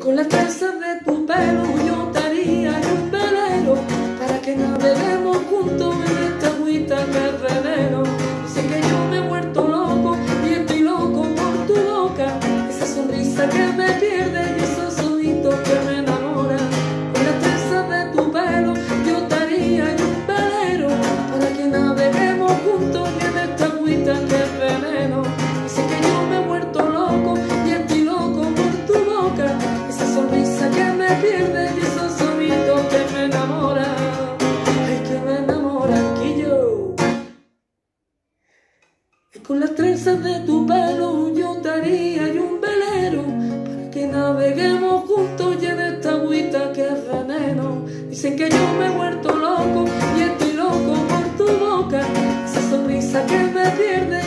Con las trenzas de tu pelo yo te haría un velero para que naveguemos juntos en esta agüita es veneno. Dicen que yo me he muerto loco y estoy loco por tu boca, esa sonrisa que me pierde y esos ojitos que me enamoran. Con las trenzas de tu pelo yo te haría un velero para que naveguemos juntos en esta agüita es veneno. Me pierde y esos ojitos que me enamoran. Ay, que me enamoran que yo. Y con las trenzas de tu pelo yo te haría y un velero para que naveguemos juntos y en esta agüita que es veneno. Dicen que yo me he muerto loco y estoy loco por tu boca, esa sonrisa que me pierde